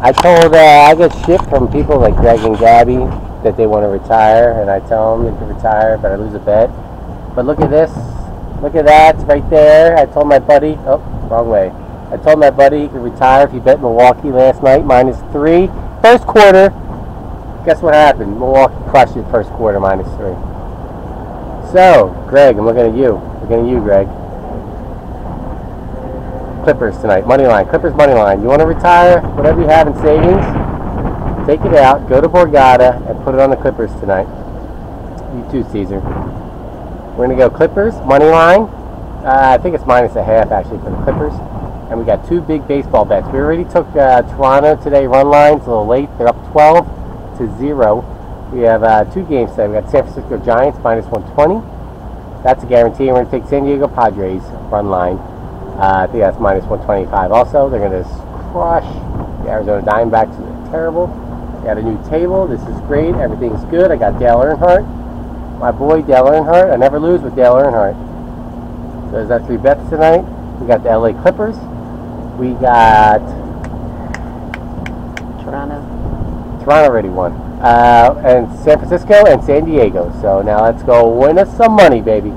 I told uh, I get shit from people like Greg and Gabby that they want to retire, and I tell them they can retire, but I lose a bet. But look at this. Look at that. Right there. I told my buddy. Oh, wrong way. I told my buddy he could retire if he bet Milwaukee last night minus three. First quarter. Guess what happened? Milwaukee crushed it first quarter minus three. So, Greg, I'm looking at you. Looking at you, Greg. Clippers tonight. Money line. Clippers money line. You want to retire? Whatever you have in savings, take it out. Go to Borgata and put it on the Clippers tonight. You too, Caesar. We're going to go Clippers money line. Uh, I think it's minus a half actually for the Clippers. And we got two big baseball bets. We already took uh, Toronto today run lines a little late. They're up 12 to 0. We have uh, two games today. We got San Francisco Giants minus 120. That's a guarantee. We're to take San Diego Padres run line. Uh, I think that's minus 125 also. They're going to crush the Arizona Diamondbacks. They're terrible. Got a new table. This is great. Everything's good. I got Dale Earnhardt. My boy Dale Earnhardt. I never lose with Dale Earnhardt. So is that three bets tonight? We got the LA Clippers. We got Toronto. Toronto already won. Uh, and San Francisco and San Diego. So now let's go win us some money, baby.